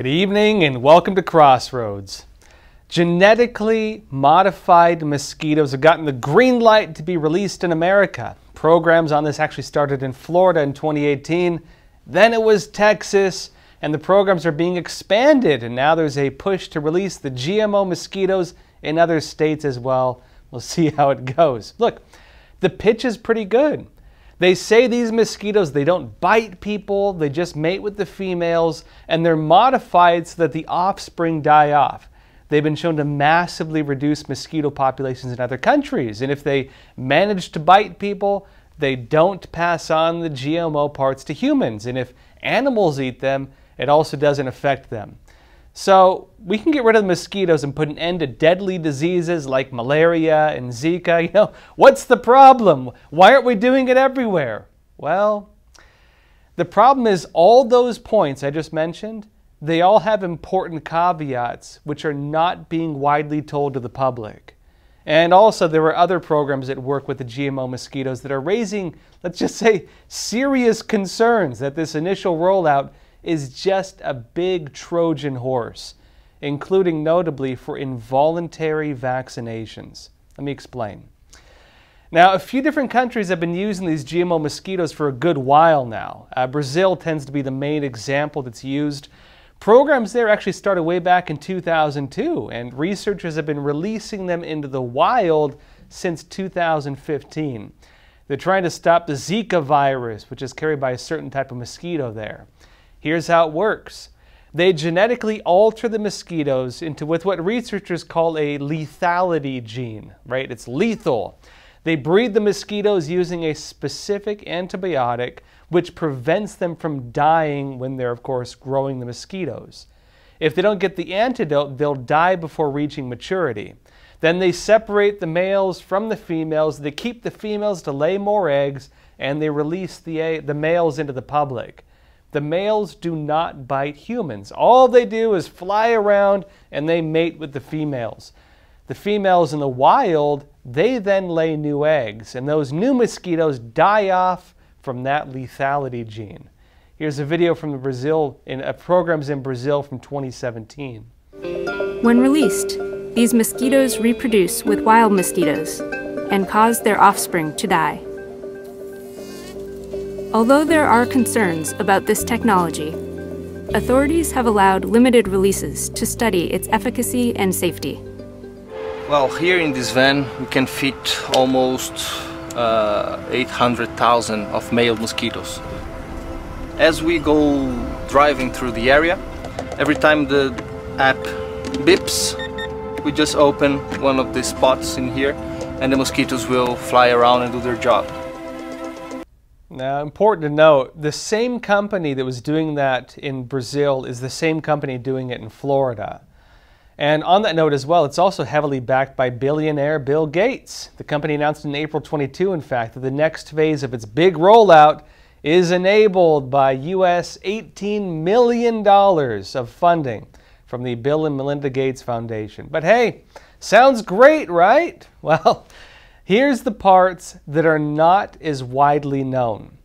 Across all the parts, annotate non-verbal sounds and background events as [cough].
Good evening and welcome to Crossroads. Genetically modified mosquitoes have gotten the green light to be released in America. Programs on this actually started in Florida in 2018, then it was Texas, and the programs are being expanded, and now there's a push to release the GMO mosquitoes in other states as well. We'll [laughs] see how it goes. Look, the pitch is pretty good. They say these mosquitoes, they don't bite people, they just mate with the females, and they're modified so that the offspring die off. They've been shown to massively reduce mosquito populations in other countries, and if they manage to bite people, they don't pass on the GMO parts to humans, and if animals eat them, it also doesn't affect them. So we can get rid of the mosquitoes and put an end to deadly diseases like malaria and Zika. You know, what's the problem? Why aren't we doing it everywhere? Well, the problem is all those points I just mentioned, they all have important caveats which are not being widely told to the public. And also, there are other programs that work with the GMO mosquitoes that are raising, let's just say, serious concerns that this initial rollout is just a big Trojan horse, including notably for involuntary vaccinations. Let me explain. Now, a few different countries have been using these GMO mosquitoes for a good while now. Uh, Brazil tends to be the main example that's used. Programs there actually started way back in 2002, and researchers have been releasing them into the wild since 2015. They're trying to stop the Zika virus, which is carried by a certain type of mosquito there. Here's how it works. They genetically alter the mosquitoes into with what researchers call a lethality gene, right? It's lethal. They breed the mosquitoes using a specific antibiotic which prevents them from dying when they're, of course, growing the mosquitoes. If they don't get the antidote, they'll die before reaching maturity. Then they separate the males from the females, they keep the females to lay more eggs, and they release the, the males into the public. The males do not bite humans. All they do is fly around and they mate with the females. The females in the wild, they then lay new eggs, and those new mosquitoes die off from that lethality gene. Here's a video from the Brazil in uh, programs in Brazil from 2017. When released, these mosquitoes reproduce with wild mosquitoes and cause their offspring to die. Although there are concerns about this technology, authorities have allowed limited releases to study its efficacy and safety. Well, here in this van we can fit almost uh, 800,000 of male mosquitoes. As we go driving through the area, every time the app beeps, we just open one of the spots in here and the mosquitoes will fly around and do their job. Now, important to note, the same company that was doing that in Brazil is the same company doing it in Florida. And on that note as well, it's also heavily backed by billionaire Bill Gates. The company announced in April 22, in fact, that the next phase of its big rollout is enabled by US $18 million of funding from the Bill and Melinda Gates Foundation. But hey, sounds great, right? [laughs] Well, Here's the parts that are not as widely known.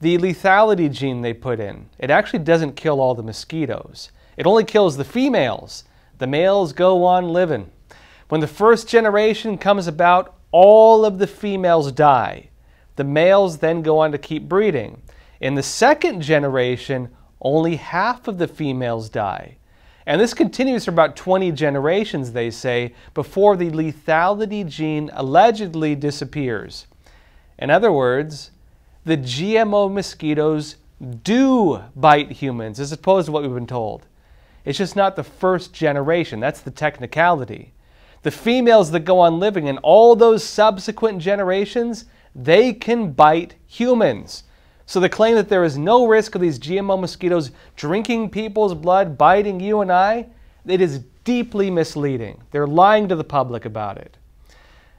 The lethality gene they put in, it actually doesn't kill all the mosquitoes. It only kills the females. The males go on living. When the first generation comes about, all of the females die. The males then go on to keep breeding. In the second generation, only half of the females die. And this continues for about 20 generations, they say, before the lethality gene allegedly disappears. In other words, the GMO mosquitoes do bite humans, as opposed to what we've been told. It's just not the first generation. That's the technicality. The females that go on living in all those subsequent generations, they can bite humans. So the claim that there is no risk of these GMO mosquitoes drinking people's blood, biting you and I, it is deeply misleading. They're lying to the public about it.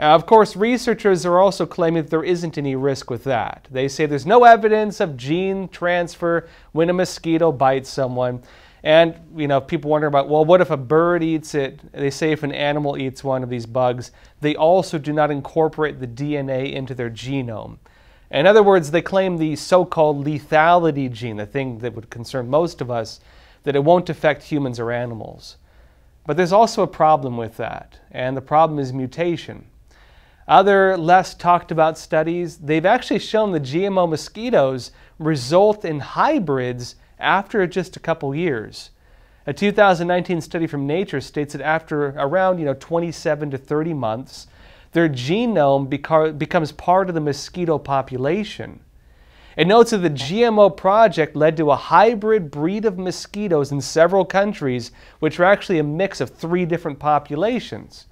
Now, of course, researchers are also claiming that there isn't any risk with that. They say there's no evidence of gene transfer when a mosquito bites someone. And, you know, people wonder about, well, what if a bird eats it? They say if an animal eats one of these bugs, they also do not incorporate the DNA into their genome. In other words, they claim the so called lethality gene, the thing that would concern most of us, that it won't affect humans or animals. But there's also a problem with that, and the problem is mutation. Other less talked about studies, they've actually shown the GMO mosquitoes result in hybrids after just a couple years. A 2019 study from Nature states that after around you know 27 to 30 months, their genome beca becomes part of the mosquito population. It notes that the GMO project led to a hybrid breed of mosquitoes in several countries, which are actually a mix of three different populations.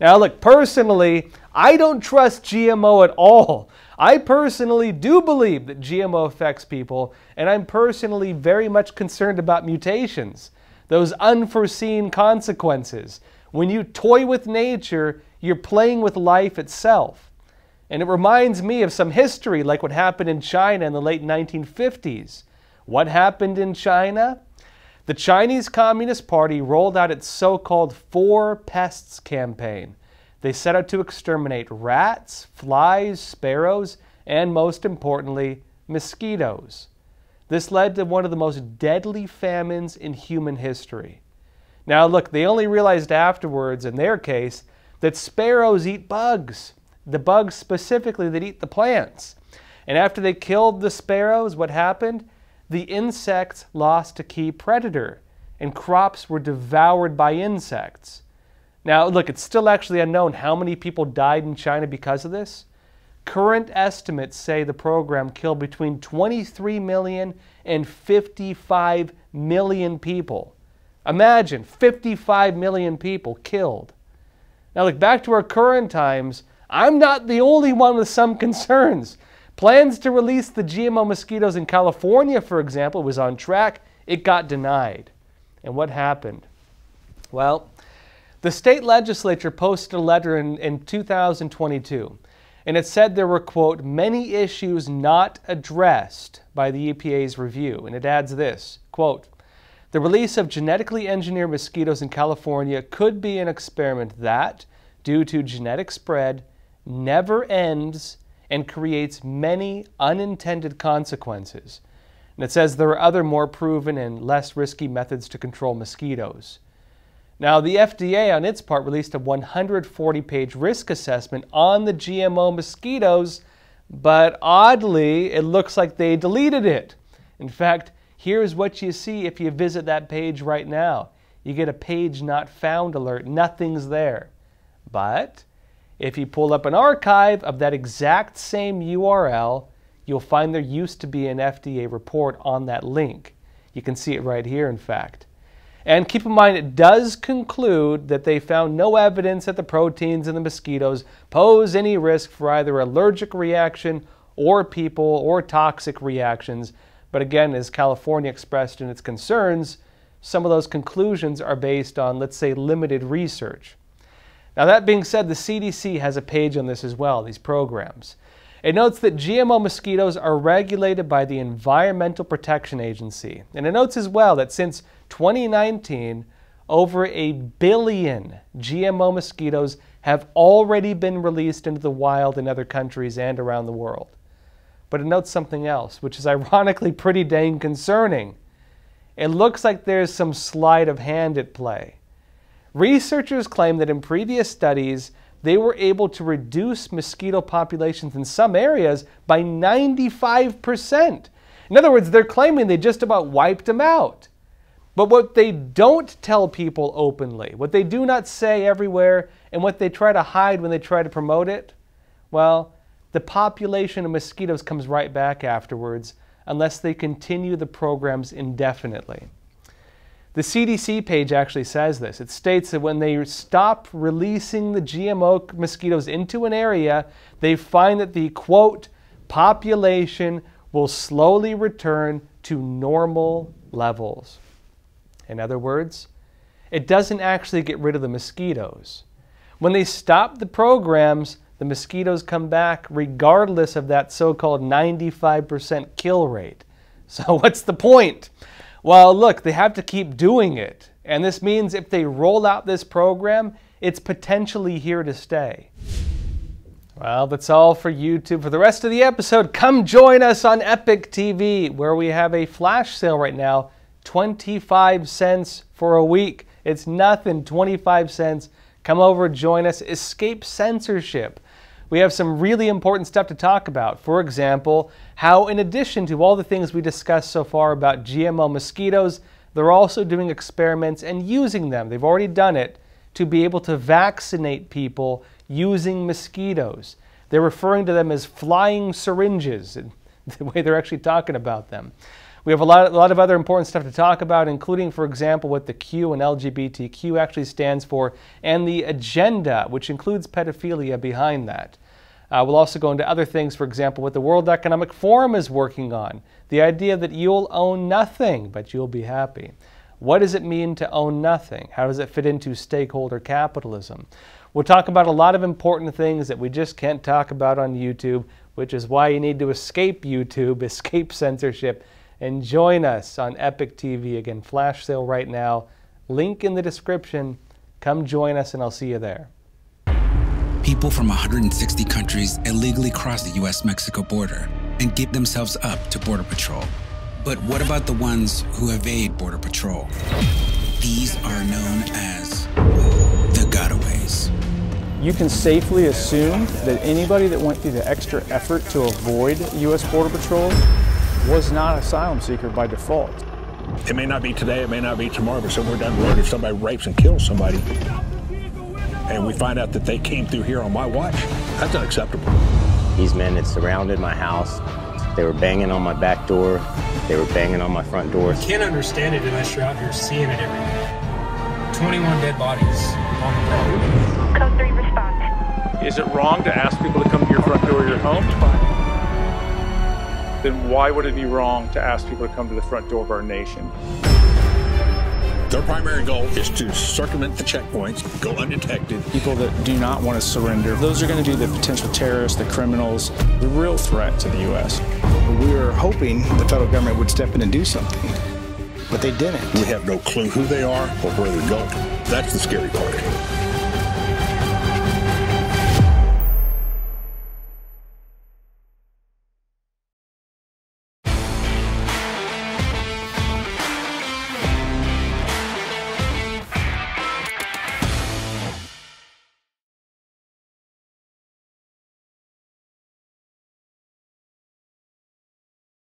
Now, look, personally, I don't trust GMO at all. I personally do believe that GMO affects people, and I'm personally very much concerned about mutations, those unforeseen consequences. When you toy with nature, you're playing with life itself. And it reminds me of some history like what happened in China in the late 1950s. What happened in China? The Chinese Communist Party rolled out its so called Four Pests campaign. They set out to exterminate rats, flies, sparrows, and most importantly, mosquitoes. This led to one of the most deadly famines in human history. Now, look, they only realized afterwards, in their case, that sparrows eat bugs the bugs specifically that eat the plants. And after they killed the sparrows, what happened? The insects lost a key predator, and crops were devoured by insects. Now, look, it's still actually unknown how many people died in China because of this. Current estimates say the program killed between 23 million and 55 million people. Imagine 55 million people killed. Now, look, back to our current times, I'm not the only one with some concerns. Plans to release the GMO mosquitoes in California, for example, was on track. It got denied. And what happened? Well, the state legislature posted a letter in, in 2022, and it said there were, quote, many issues not addressed by the EPA's review. And it adds this, quote, the release of genetically engineered mosquitoes in California could be an experiment that, due to genetic spread, never ends and creates many unintended consequences. And it says there are other more proven and less risky methods to control mosquitoes. Now, the FDA, on its part, released a 140 page risk assessment on the GMO mosquitoes, but oddly, it looks like they deleted it. In fact, here's what you see if you visit that page right now you get a page not found alert, nothing's there. But if you pull up an archive of that exact same URL, you'll find there used to be an FDA report on that link. You can see it right here, in fact. And keep in mind, it does conclude that they found no evidence that the proteins in the mosquitoes pose any risk for either allergic reaction or people or toxic reactions. But again, as California expressed in its concerns, some of those conclusions are based on, let's say, limited research. Now, that being said, the CDC has a page on this as well, these programs. It notes that GMO mosquitoes are regulated by the Environmental Protection Agency. And it notes as well that since 2019, over a billion GMO mosquitoes have already been released into the wild in other countries and around the world. But it notes something else, which is [laughs] ironically pretty dang concerning. It looks like there's some sleight of hand at play. Researchers claim that in previous studies, they were able to reduce mosquito populations in some areas by 95%. In other words, they're claiming they just about wiped them out. But what they don't tell people openly, what they do not say everywhere, and what they try to hide when they try to promote it, well, the population of mosquitoes comes right back afterwards unless they continue the programs indefinitely. The CDC page actually says this. It states that when they stop releasing the GMO mosquitoes into an area, they find that the quote, population will slowly return to normal levels. In other words, it doesn't actually get rid of the mosquitoes. When they stop the programs, the mosquitoes come back regardless of that so called 95% kill rate. [laughs] So, what's the point? Well, look, they have to keep doing it. And this means if they roll out this program, it's potentially here to stay. Well, that's all for YouTube. For the rest of the episode, come join us on Epoch TV, where we have a flash sale right now 25 cents for a week. It's nothing, 25 cents. Come over, join us, escape censorship. We have some really important stuff to talk about. For example, how, in addition to all the things we discussed so far about GMO mosquitoes, they're also doing experiments and using them. They've already done it to be able to vaccinate people using mosquitoes. They're referring to them as flying syringes, [laughs] the way they're actually talking about them. We have a lot, a lot of other important stuff to talk about, including, for example, what the Q and LGBTQ actually stands for, and the agenda, which includes pedophilia behind that. Uh, we'll also go into other things, for example, what the World Economic Forum is working on the idea that you'll own nothing, but you'll be happy. What does it mean to own nothing? How does it fit into stakeholder capitalism? We'll talk about a lot of important things that we just can't talk about on YouTube, which is why you need to escape YouTube, [laughs] escape censorship, and join us on Epoch TV. Again, flash sale right now. Link in the description. Come join us, and I'll see you there. People from 160 countries illegally cross the US Mexico border and give themselves up to Border Patrol. But what about the ones who evade Border Patrol? These are known as the gotaways. You can safely assume that anybody that went through the extra effort to avoid U.S. Border Patrol was not an asylum seeker by default. It may not be today, it may not be tomorrow, but somewhere down the road, if somebody rapes and kills somebody, and we find out that they came through here on my watch, that's unacceptable. These men had surrounded my house. They were banging on my back door. They were banging on my front door. You can't understand it unless you're out here seeing it every day. 21 dead bodies on the property. Code 3 response. Is it wrong to ask people to come to your front door of your home? Then why would it be wrong to ask people to come to the front door of our nation? Their primary goal is to circumvent the checkpoints, go undetected. People that do not want to surrender, those are going to be the potential terrorists, the criminals, the real threat to the U.S. We were hoping the federal government would step in and do something, but they didn't. We have no clue who they are or where they're going. That's the scary part.